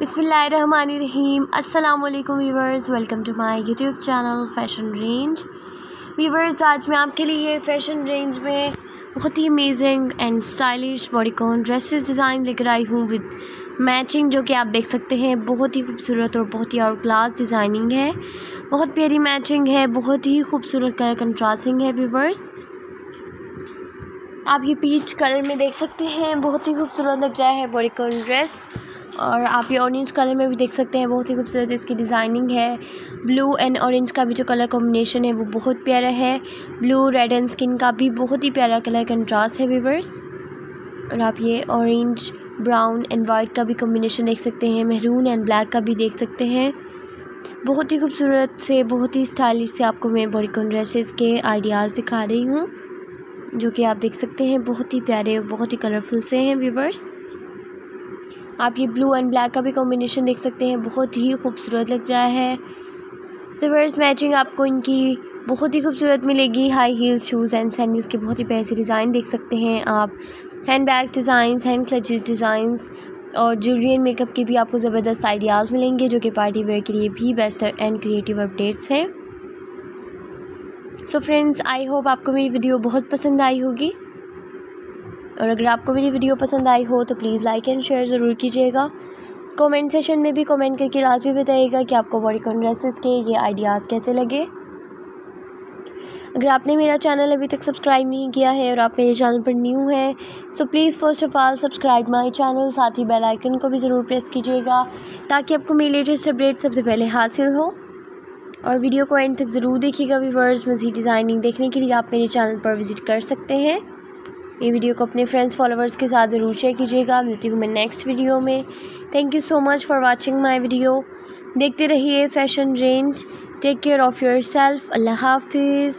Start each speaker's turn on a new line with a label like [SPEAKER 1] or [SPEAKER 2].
[SPEAKER 1] बिसमीम अल्लाम viewers welcome to my YouTube channel fashion range. Viewers आज मैं आपके लिए फ़ैशन रेंज में बहुत ही amazing and stylish bodycon dresses design लेकर आई हूँ विद मैचिंग जो कि आप देख सकते हैं। बहुत ही खूबसूरत और बहुत ही आउट क्लास डिज़ाइनिंग है। बहुत प्यारी मैचिंग है, बहुत ही खूबसूरत कलर कंट्रास्टिंग है वीवर्स आप ये पीच कलर में देख सकते हैं। बहुत ही खूबसूरत लग रहा है बॉडीकॉन ड्रेस और आप ये ऑरेंज कलर में भी देख सकते हैं, बहुत ही खूबसूरत इसकी डिज़ाइनिंग है। ब्लू एंड ऑरेंज का भी जो कलर कॉम्बिनेशन है, वो बहुत प्यारा है। ब्लू रेड एंड स्किन का भी बहुत ही प्यारा कलर कंट्रास्ट है वीवर्स और आप ये ऑरेंज ब्राउन एंड वाइट का भी कॉम्बिनेशन देख सकते हैं महरून एंड ब्लैक का भी देख सकते हैं। बहुत ही खूबसूरत से, बहुत ही स्टाइलिश से आपको मैं बॉडीकॉन ड्रेसेस के आइडियाज़ दिखा रही हूँ, जो कि आप देख सकते हैं, बहुत ही प्यारे बहुत ही कलरफुल से हैं व्यूवर्स आप ये ब्लू एंड ब्लैक का भी कॉम्बिनेशन देख सकते हैं। बहुत ही खूबसूरत लग रहा है। ज़बरदस्त मैचिंग आपको इनकी बहुत ही खूबसूरत मिलेगी। High heels shoes and sandals के बहुत ही पैसे डिज़ाइन देख सकते हैं आप। Hand bags designs hand clutches designs और ज्वेलरी एंड मेकअप के भी आपको ज़बरदस्त आइडियाज़ मिलेंगे, जो कि पार्टी वेयर के लिए भी बेस्ट एंड क्रिएटिव अपडेट्स हैं। सो फ्रेंड्स आई होप आपको मेरी वीडियो बहुत पसंद आई होगी। और अगर आपको मेरी वीडियो पसंद आई हो तो प्लीज़ लाइक एंड शेयर ज़रूर कीजिएगा। कमेंट सेशन में भी कमेंट करके लाजमी बताइएगा कि आपको बॉडी कॉन ड्रेसेस के ये आइडियाज़ कैसे लगे। अगर आपने मेरा चैनल अभी तक सब्सक्राइब नहीं किया है और आप मेरे चैनल पर न्यू हैं so please first of all subscribe my channel, साथ ही बेल आइकन को भी ज़रूर प्रेस कीजिएगा ताकि आपको मेरी लेटेस्ट अपडेट सबसे पहले हासिल हो। और वीडियो को एंड तक ज़रूर देखिएगा, वीवर्स, मज़ीद डिज़ाइनिंग देखने के लिए आप मेरे चैनल पर विज़िट कर सकते हैं। ये वीडियो को अपने फ्रेंड्स फॉलोअर्स के साथ ज़रूर शेयर कीजिएगा। मिलती हूँ मैं नेक्स्ट वीडियो में। Thank you so much for watching my video देखते रहिए fashion range take care of your self अल्लाह हाफिज़.